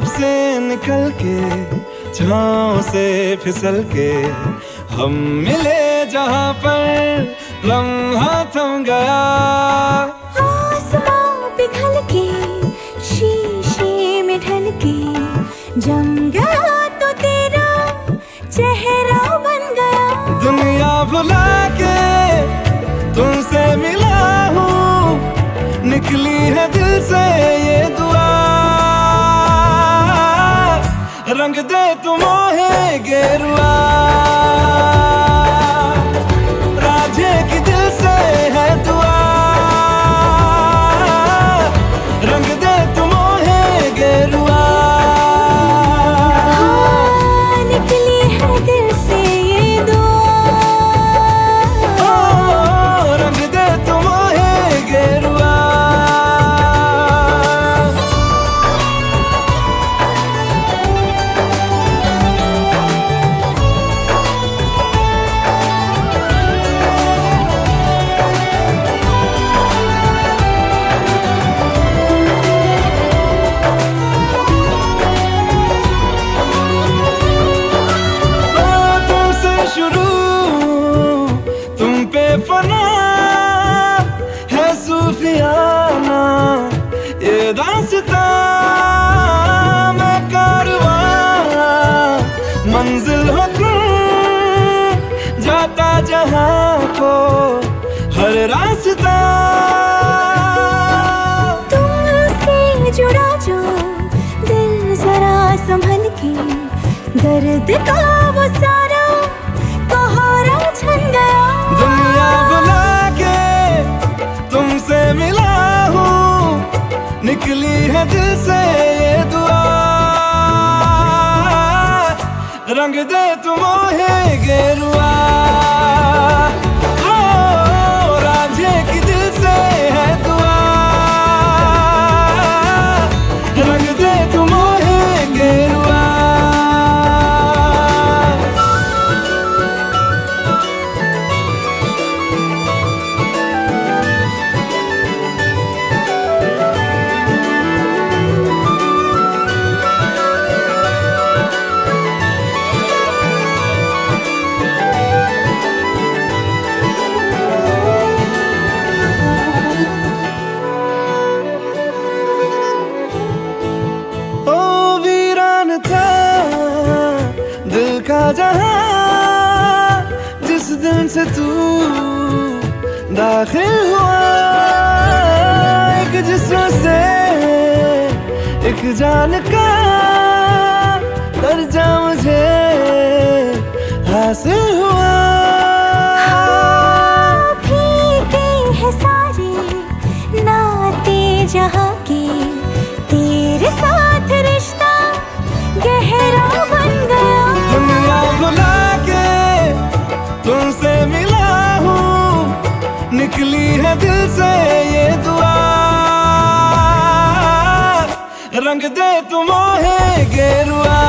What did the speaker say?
निकल के छाँव से फिसल के हम मिले जहाँ पर लम्हा थम गया। पिघल के शीशे में ढल के जम गया तो तेरा चेहरा बन गया। दुनिया भुला के तुमसे मिला हूँ निकली है दिल से ये दुआ रंग दे तुम गेरुआ। राजे की दिल से है दुआ दर्द का वो सारा कोहरा छन गया। दुनिया बुला के तुमसे मिला हूँ। निकली है दिल से ये दुआ। रंग दे तुम है गेरुआ। जिस से तू दाखिल हुआ। एक जिसम से एक जान का निकली है दिल से ये दुआ। रंग दे तुम गेरुआ।